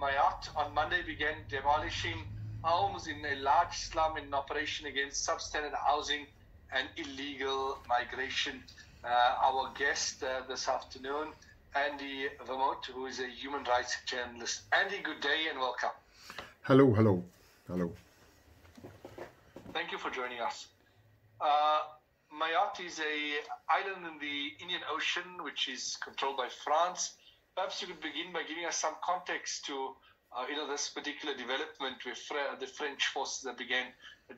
Mayotte on Monday began demolishing homes in a large slum in operation against substandard housing and illegal migration. Uh, our guest uh, this afternoon, Andy Vermaut, who is a human rights journalist. Andy, good day and welcome. Hello, hello, hello. Thank you for joining us. Uh, Mayotte is a island in the Indian Ocean, which is controlled by France. Perhaps you could begin by giving us some context to uh, you know this particular development with the French forces that began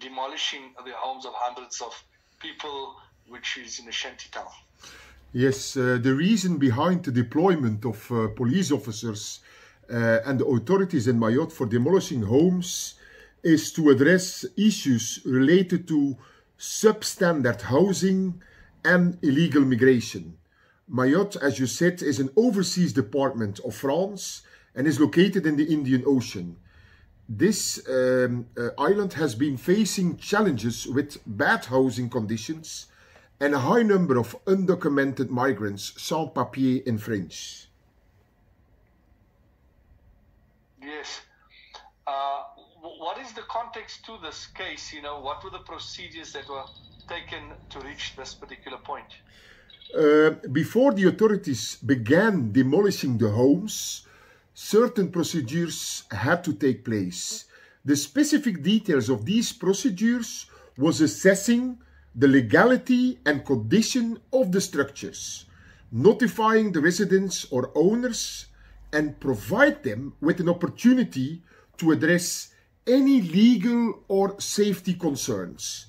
demolishing the homes of hundreds of people, which is in a shanty town. Yes, uh, the reason behind the deployment of uh, police officers uh, and the authorities in Mayotte for demolishing homes is to address issues related to substandard housing and illegal migration. Mayotte, as you said, is an overseas department of France and is located in the Indian Ocean. This um, uh, island has been facing challenges with bad housing conditions and a high number of undocumented migrants, sans papier in French. Yes. Uh, what is the context to this case? You know, what were the procedures that were taken to reach this particular point? Uh, before the authorities began demolishing the homes, certain procedures had to take place. The specific details of these procedures was assessing the legality and condition of the structures, notifying the residents or owners, and provide them with an opportunity to address any legal or safety concerns.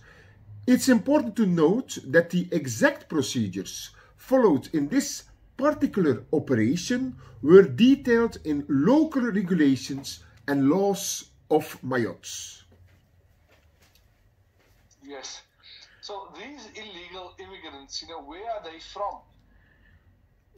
It's important to note that the exact procedures followed in this particular operation were detailed in local regulations and laws of Mayotte. Yes. So these illegal immigrants, you know, where are they from?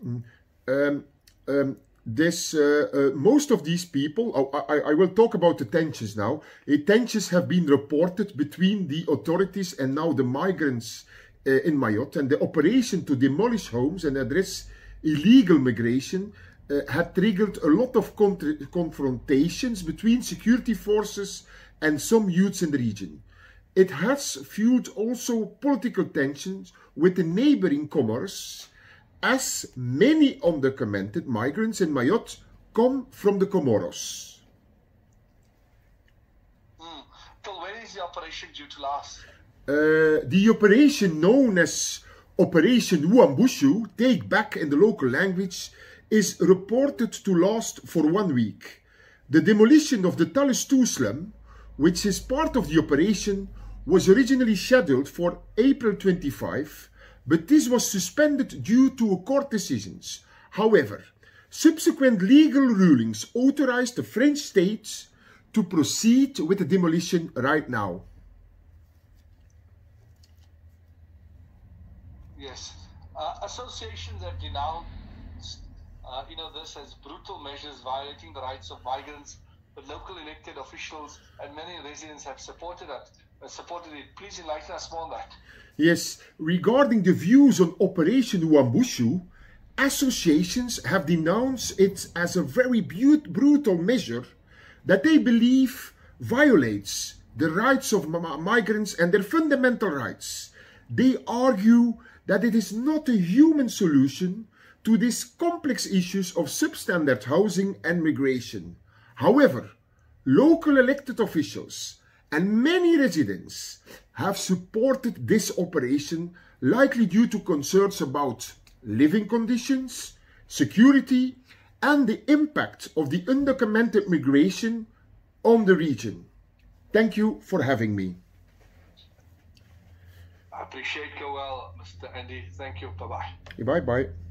Mm, um, um, this uh, uh, most of these people oh, I, I, will talk about the tensions now. Uh, tensions have been reported between the authorities and now the migrants uh, in Mayotte and the operation to demolish homes and address illegal migration uh, had triggered a lot of confrontations between security forces and some youths in the region. It has fueled also political tensions with the neighboring Comoros as many undocumented migrants in Mayotte come from the Comoros. Mm. Is the operation due to last? Uh, the operation known as Operation Wuambushu, take back in the local language, is reported to last for one week. The demolition of the Talus 2 slum, which is part of the operation, was originally scheduled for April 25 but this was suspended due to court decisions. However, subsequent legal rulings authorized the French states to proceed with the demolition right now. Yes. Uh, associations have denounced uh, you know, this as brutal measures violating the rights of migrants, but local elected officials and many residents have supported it. Supported it. Please enlighten us more on that. Yes, regarding the views on Operation Wuambushu, associations have denounced it as a very brutal measure that they believe violates the rights of migrants and their fundamental rights. They argue that it is not a human solution to these complex issues of substandard housing and migration. However, local elected officials and many residents have supported this operation likely due to concerns about living conditions, security, and the impact of the undocumented migration on the region. Thank you for having me. I appreciate you well, Mr. Andy. Thank you. Bye-bye. Bye-bye.